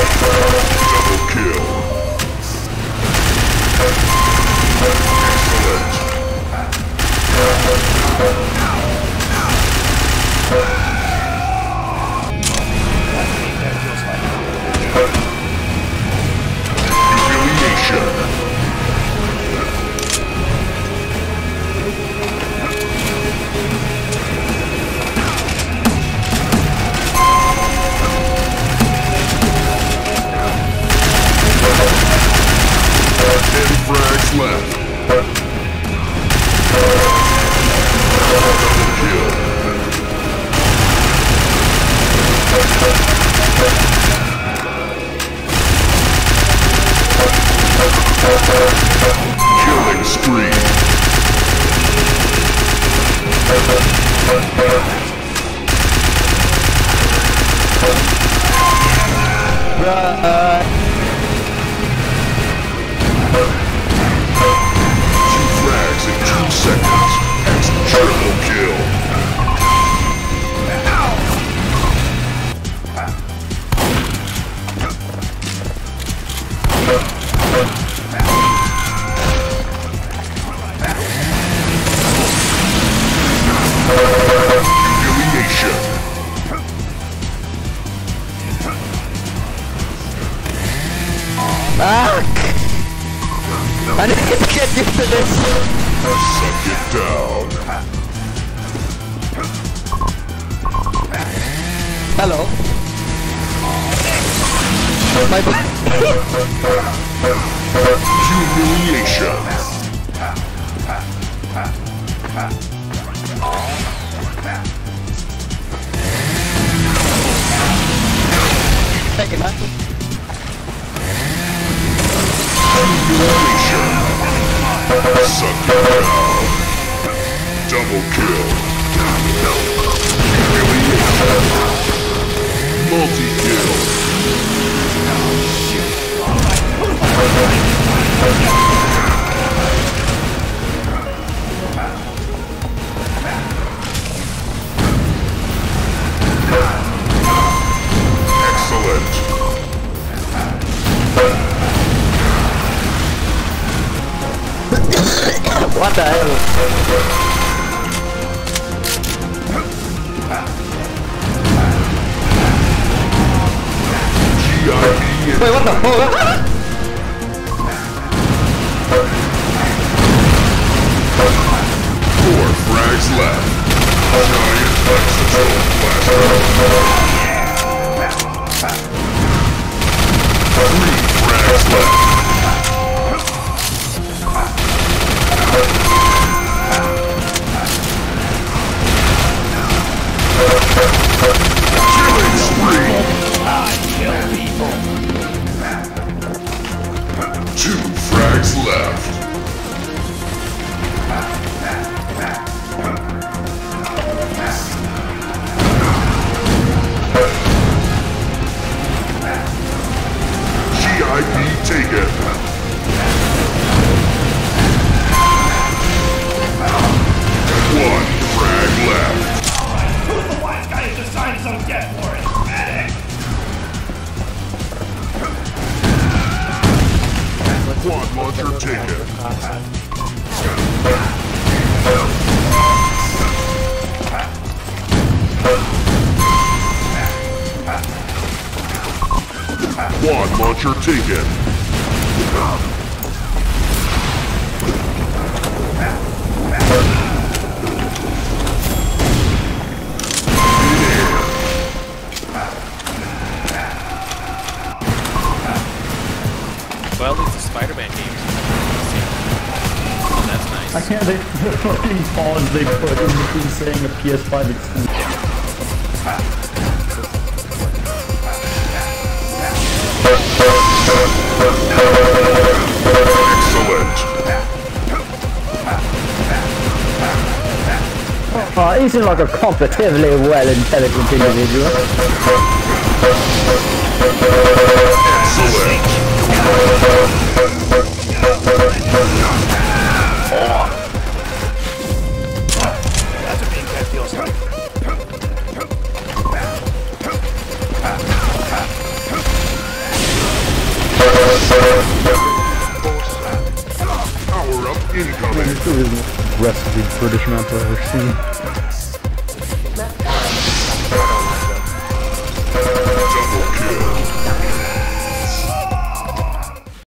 Double kill. Killing spree. Two frags in two seconds. That's triple kill. Humiliation. Down. Hello. My Humiliation. second, huh? Humiliation. Suck it down. Double kill. Multi-kill. Excellent. What the hell? Wait, what the fuck? Frags Quad launcher taken. Quad launcher taken. Well, at least the Spider-Man games. Oh, that's nice. I can't. They, the fucking pause they put in between saying a PS5 exclusive. Excellent. Uh, he seems like a competitively well intelligent individual. Excellent. Power up incoming. This is the aggressive British map I've ever seen.